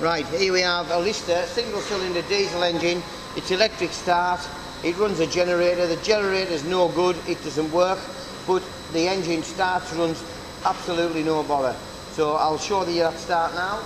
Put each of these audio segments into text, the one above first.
Right, here we have a Lister single cylinder diesel engine. It's electric start. It runs a generator. The generator is no good. It doesn't work. But the engine starts, runs absolutely no bother. So I'll show you that start now.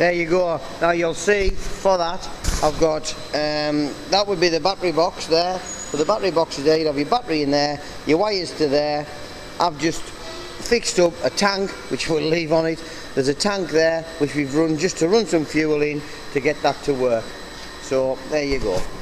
There you go. Now you'll see for that I've got, um, that would be the battery box there. So the battery box is there, you have your battery in there, your wires to there. I've just fixed up a tank which we'll leave on it. There's a tank there which we've run just to run some fuel in to get that to work. So there you go.